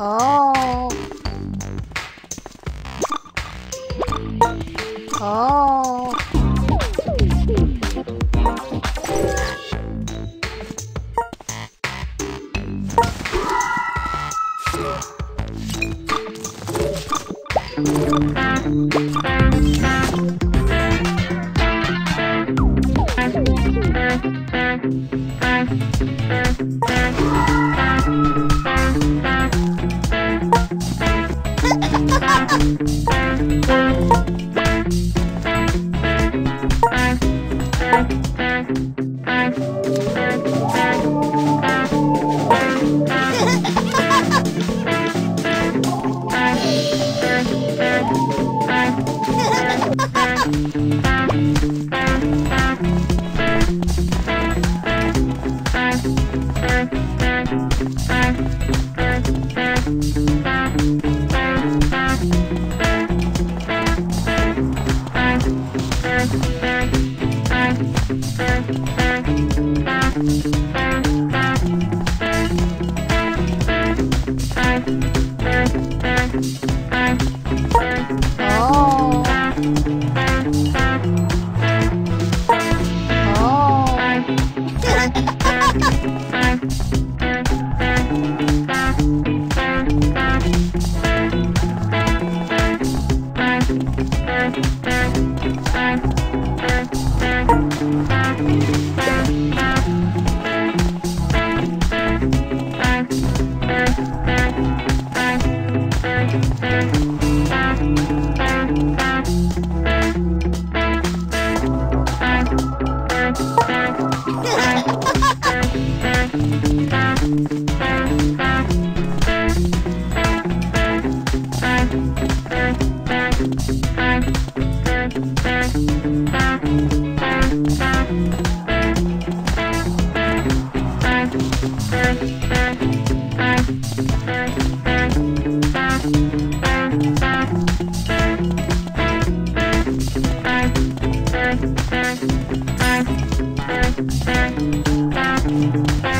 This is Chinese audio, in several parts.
哦。Oh. Ồ. Thank you. 哦，哦。bye you.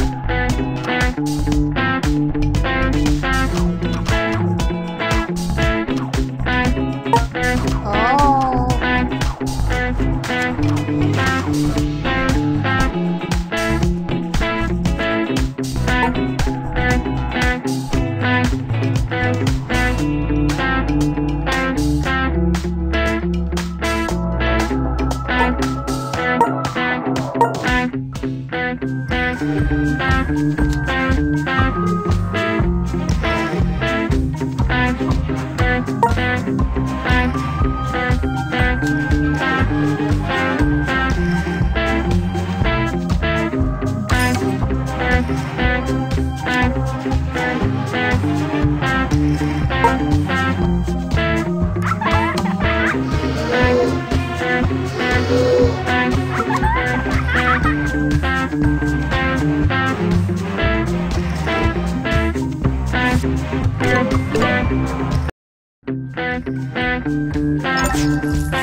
Thank you. Thank you.